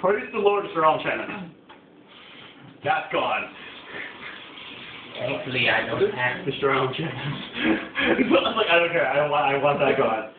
Praise the Lord for all Shannon. That's gone. Thankfully, I don't have Mr. Allen Shannon. like, I don't care. I don't want. I want that gone.